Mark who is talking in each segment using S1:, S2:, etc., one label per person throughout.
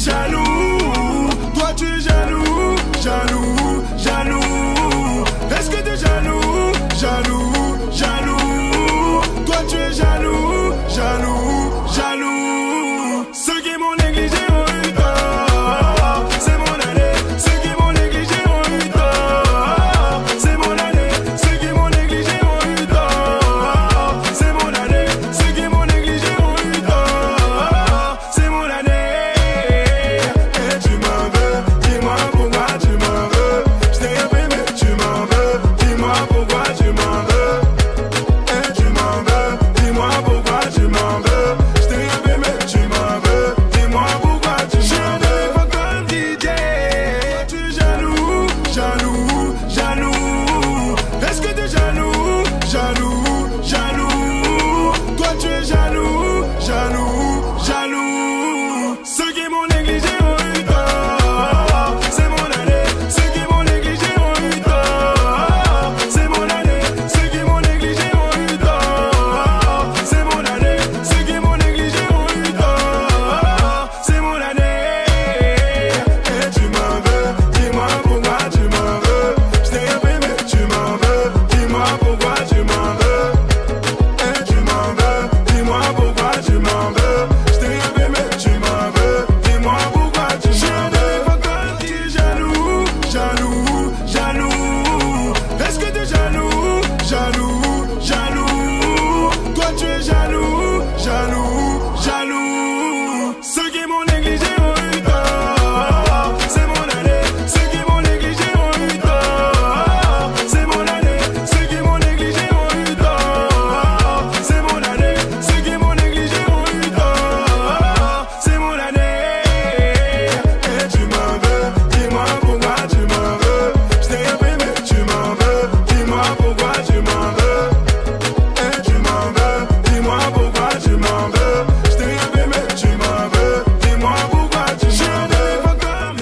S1: jaloux, toi tu jaloux, jaloux. tu m'en veux? Eh, tu m'en veux? Dis-moi pourquoi tu m'en veux? J't'ai aimé mais tu m'en veux. Dis-moi pourquoi tu m'en veux. Je ne veux pas comme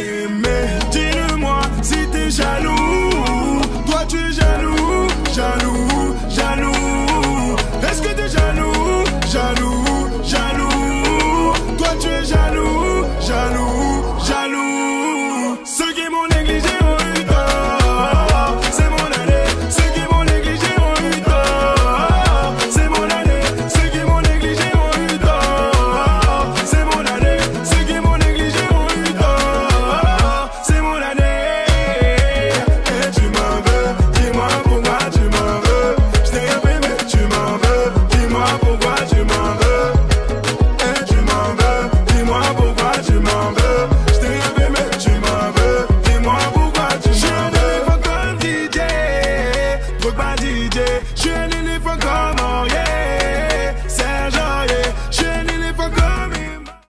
S1: Dis-le-moi si t'es jaloux. Toi tu es jaloux, jaloux, jaloux. Est-ce que t'es jaloux, jaloux? demanda